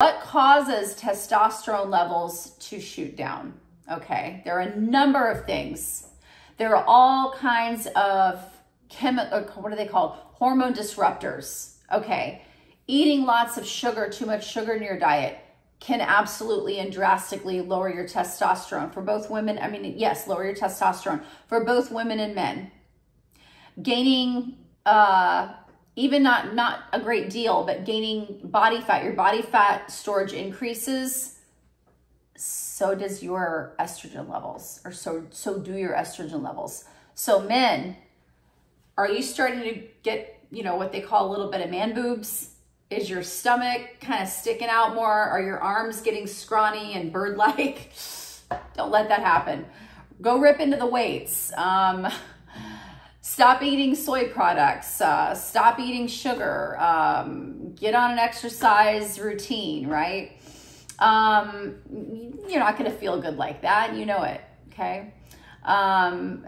What causes testosterone levels to shoot down? Okay, there are a number of things. There are all kinds of chemical, what are they called? Hormone disruptors. Okay, eating lots of sugar, too much sugar in your diet can absolutely and drastically lower your testosterone for both women. I mean, yes, lower your testosterone for both women and men. Gaining, uh, even not not a great deal, but gaining body fat, your body fat storage increases. So does your estrogen levels, or so so do your estrogen levels. So men, are you starting to get you know what they call a little bit of man boobs? Is your stomach kind of sticking out more? Are your arms getting scrawny and bird-like? Don't let that happen. Go rip into the weights. Um, stop eating soy products. Uh, stop eating sugar. Um, get on an exercise routine, right? Um, you're not going to feel good like that. You know it, okay? Um,